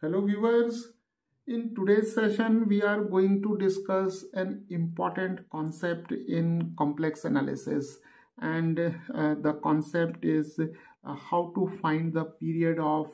Hello viewers, in today's session we are going to discuss an important concept in complex analysis. And uh, the concept is uh, how to find the period of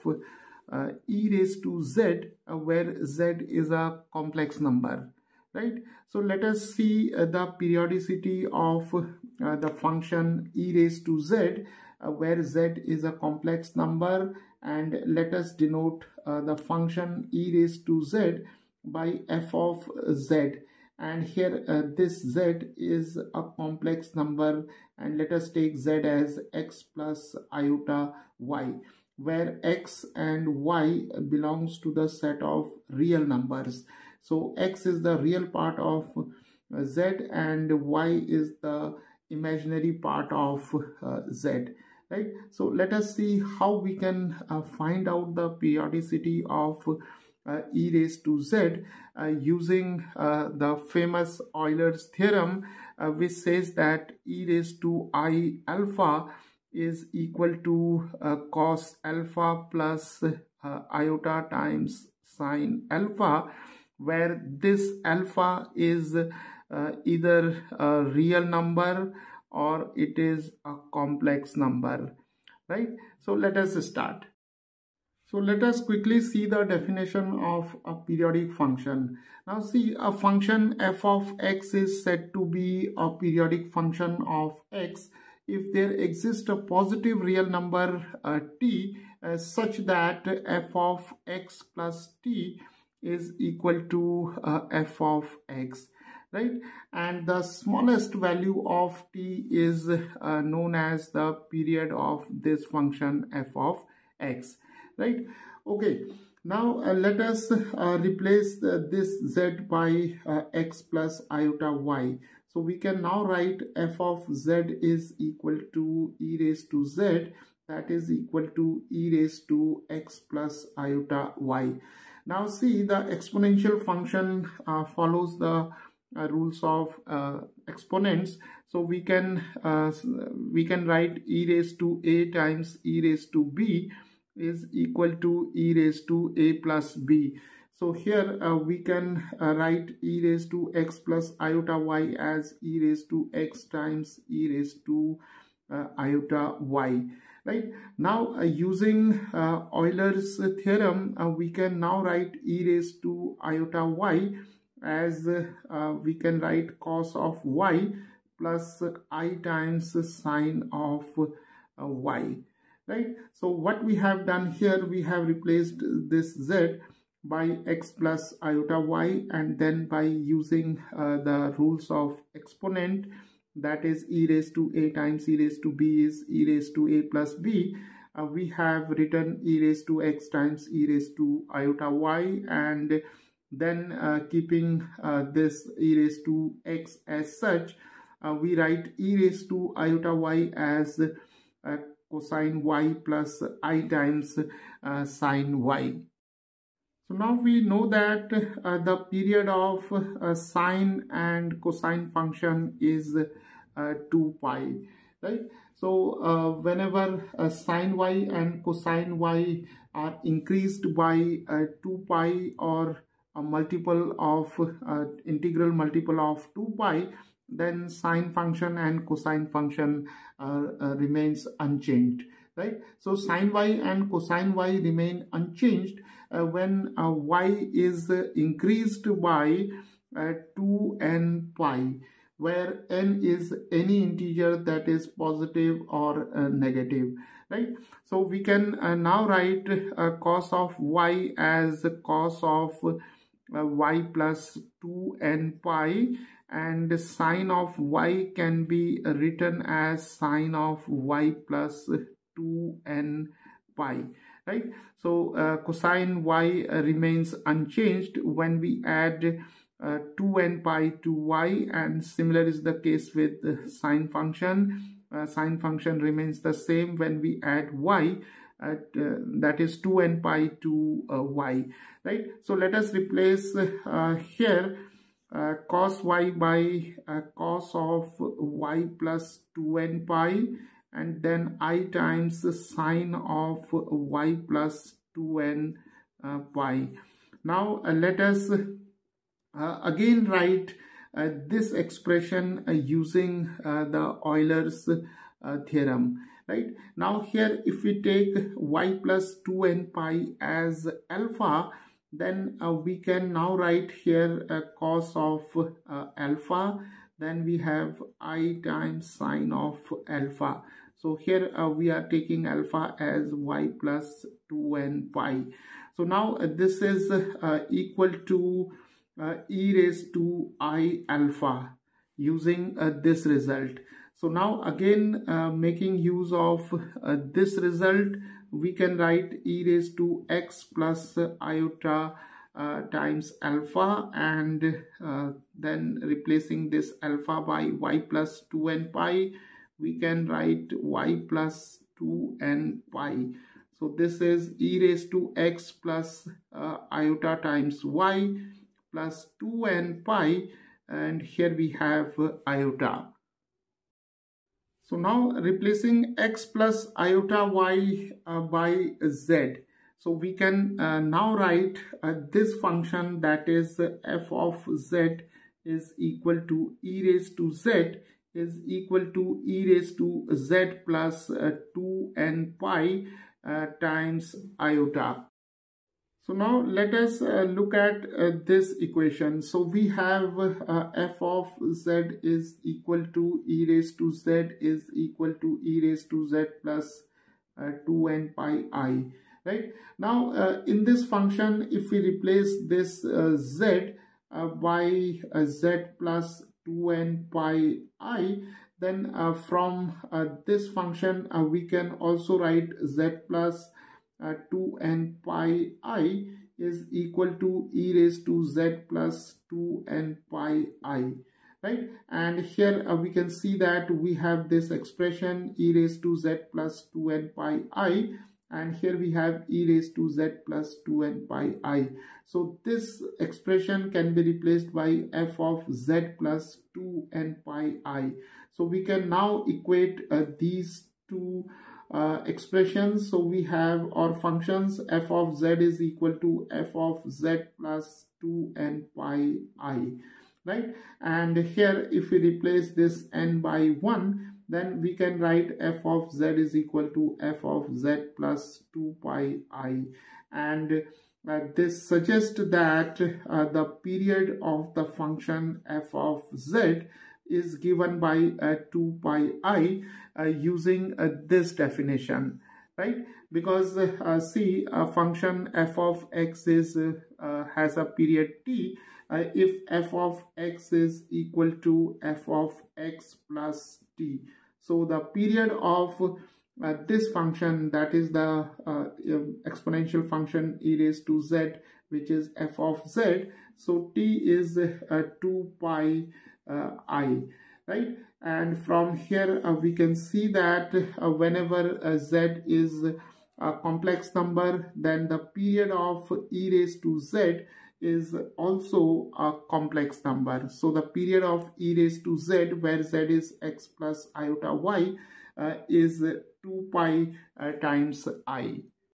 uh, e raised to z uh, where z is a complex number right? So let us see uh, the periodicity of uh, the function e raised to z where z is a complex number and let us denote uh, the function e raised to z by f of z. And here uh, this z is a complex number. And let us take z as x plus iota y where x and y belongs to the set of real numbers. So x is the real part of uh, z and y is the imaginary part of uh, z right? So let us see how we can uh, find out the periodicity of uh, e raised to z uh, using uh, the famous Euler's theorem uh, which says that e raised to i alpha is equal to uh, cos alpha plus iota times sine alpha where this alpha is either a real number or it is a complex number right? So let us start. So let us quickly see the definition of a periodic function. Now see a function f of x is said to be a periodic function of x. If there exists a positive real number uh, t uh, such that f of x plus t is equal to uh, f of x right? And the smallest value of t is uh, known as the period of this function f of x right? Okay now uh, let us uh, replace the, this z by uh, x plus iota y. So we can now write f of z is equal to e raised to z that is equal to e raised to x plus iota y. Now see the exponential function uh, follows the uh, rules of uh, exponents. So we can uh, we can write e raised to a times e raised to b is equal to e raised to a plus b. So here uh, we can uh, write e raised to x plus iota y as e raised to x times e raised to uh, iota y right? Now using Euler's theorem we can now write e raised to iota y as uh, we can write cos of y plus i times sine of uh, y right? So what we have done here we have replaced this z by x plus iota y and then by using uh, the rules of exponent that is e raised to a times e raised to b is e raised to a plus b. Uh, we have written e raised to x times e raised to iota y and then uh, keeping uh, this e raised to x as such, uh, we write e raised to iota y as uh, cosine y plus i times uh, sine y. So now we know that uh, the period of sine and cosine function is 2 pi, right? So whenever sine y and cosine y are increased by 2 pi or a multiple of uh, integral multiple of 2 pi then sine function and cosine function uh, uh, remains unchanged right? So sine y and cosine y remain unchanged uh, when uh, y is increased by uh, 2 n pi where n is any integer that is positive or negative right? So we can now write cos of y as cos of uh, y plus 2n pi and sine of y can be written as sine of y plus 2n pi right? So uh, cosine y remains unchanged when we add uh, 2n pi to y and similar is the case with the sine function. Uh, sine function remains the same when we add y at uh, that is 2n pi to uh, y right so let us replace uh, here uh, cos y by uh, cos of y plus 2n pi and then i times sine of y plus 2n uh, pi. Now uh, let us again write this expression using the Euler's theorem right? Now here if we take y plus 2n pi as alpha then uh, we can now write here a cos of uh, alpha. Then we have i times sine of alpha. So here uh, we are taking alpha as y plus 2n pi. So now uh, this is uh, equal to uh, e raised to i alpha using this result so now again making use of this result we can write e raised to x plus iota uh, times alpha and uh, then replacing this alpha by y plus 2n pi we can write y plus 2n pi. So this is e raised to x plus uh, iota times y plus 2n pi and here we have iota so now replacing x plus iota y uh, by z. So we can uh, now write uh, this function that is f of z is equal to e raised to z is equal to e raised to z plus, uh, 2n pi uh, times iota. So now let us uh, look at uh, this equation. So we have uh, f of z is equal to e raised to z is equal to e raised to z plus 2n uh, pi i. Right now uh, in this function, if we replace this uh, z by z plus 2n pi i, then from this function we can also write z plus uh, 2n pi i is equal to e raised to z plus 2n pi i right and here uh, we can see that we have this expression e raised to z plus 2n pi i and here we have e raised to z plus 2n pi i. So this expression can be replaced by f of z plus 2n pi i. So we can now equate uh, these two uh, expressions. So we have our functions f of z is equal to f of z plus 2n pi i, right? And here if we replace this n by 1, then we can write f of z is equal to f of z plus 2 pi i. And uh, this suggests that uh, the period of the function f of z is given by uh, 2 pi i uh, using uh, this definition right? Because uh, see a function f of x is uh, has a period t. Uh, if f of x is equal to f of x plus t. So the period of this function that is the exponential function e raised to z which is f of z. So t is 2 pi i right? And from here uh, we can see that uh, whenever uh, z is a complex number then the period of e raised to z is also a complex number. So the period of e raised to z where z is x plus iota y uh, is 2 pi uh, times i